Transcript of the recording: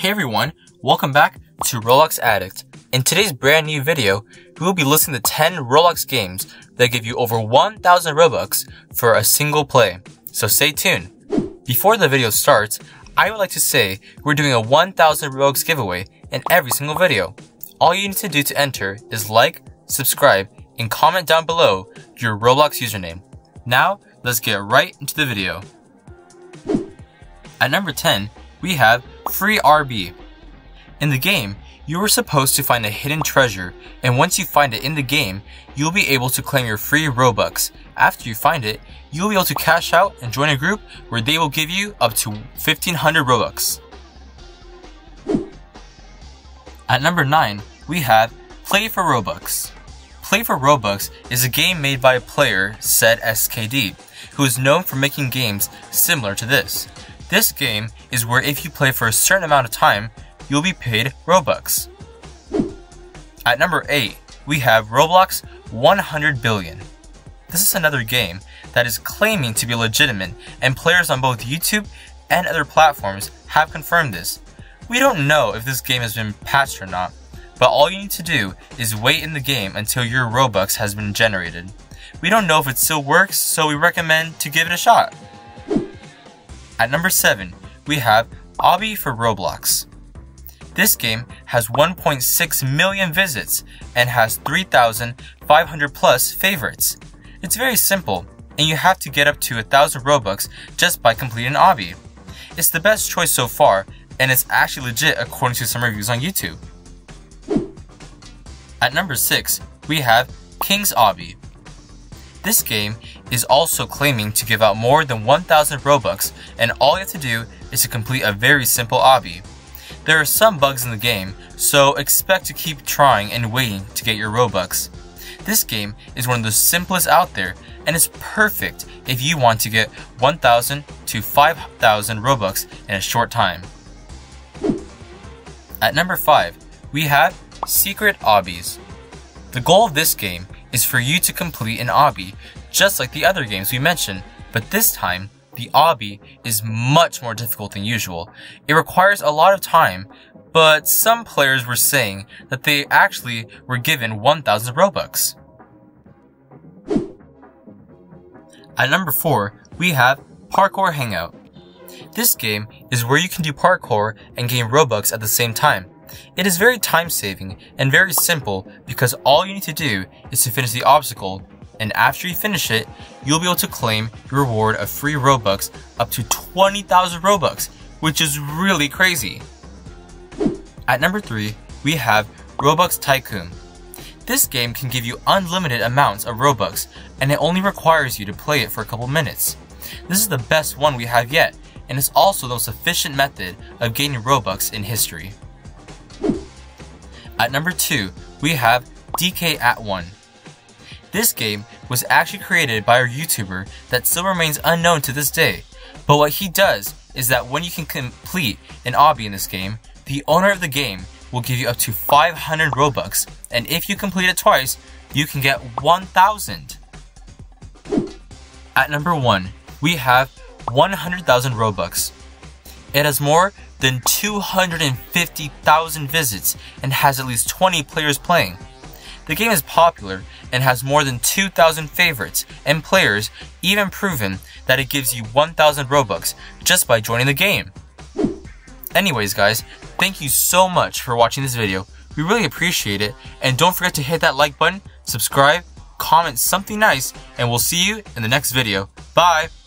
Hey everyone, welcome back to Roblox Addict. In today's brand new video, we will be listing the 10 Roblox games that give you over 1000 Robux for a single play. So stay tuned. Before the video starts, I would like to say we're doing a 1000 Robux giveaway in every single video. All you need to do to enter is like, subscribe, and comment down below your Roblox username. Now, let's get right into the video. At number 10, we have Free RB. In the game, you are supposed to find a hidden treasure, and once you find it in the game, you'll be able to claim your free Robux. After you find it, you'll be able to cash out and join a group where they will give you up to 1500 Robux. At number 9, we have Play for Robux. Play for Robux is a game made by a player, said SKD, who is known for making games similar to this. This game is where if you play for a certain amount of time, you'll be paid Robux. At number 8, we have Roblox 100 Billion. This is another game that is claiming to be legitimate, and players on both YouTube and other platforms have confirmed this. We don't know if this game has been patched or not, but all you need to do is wait in the game until your Robux has been generated. We don't know if it still works, so we recommend to give it a shot. At number 7, we have Obby for Roblox. This game has 1.6 million visits and has 3,500 plus favorites. It's very simple, and you have to get up to 1000 Robux just by completing Obby. It's the best choice so far, and it's actually legit according to some reviews on YouTube. At number 6, we have King's Obby. This game is also claiming to give out more than 1000 Robux and all you have to do is to complete a very simple obby. There are some bugs in the game, so expect to keep trying and waiting to get your Robux. This game is one of the simplest out there and is perfect if you want to get 1000 to 5000 Robux in a short time. At number 5, we have Secret Obbies. The goal of this game is for you to complete an obby, just like the other games we mentioned, but this time, the obby is much more difficult than usual. It requires a lot of time, but some players were saying that they actually were given 1000 Robux. At number 4, we have Parkour Hangout. This game is where you can do parkour and gain Robux at the same time. It is very time saving and very simple because all you need to do is to finish the obstacle and after you finish it, you'll be able to claim your reward of free Robux up to 20,000 Robux, which is really crazy. At number 3, we have Robux Tycoon. This game can give you unlimited amounts of Robux, and it only requires you to play it for a couple minutes. This is the best one we have yet, and it's also the most efficient method of gaining Robux in history. At number 2, we have DK at 1. This game was actually created by a YouTuber that still remains unknown to this day, but what he does is that when you can complete an obby in this game, the owner of the game will give you up to 500 Robux, and if you complete it twice, you can get 1000. At number 1, we have 100,000 Robux. It has more than 250,000 visits and has at least 20 players playing. The game is popular and has more than 2,000 favorites, and players even proven that it gives you 1,000 Robux just by joining the game. Anyways guys, thank you so much for watching this video. We really appreciate it, and don't forget to hit that like button, subscribe, comment something nice, and we'll see you in the next video. Bye!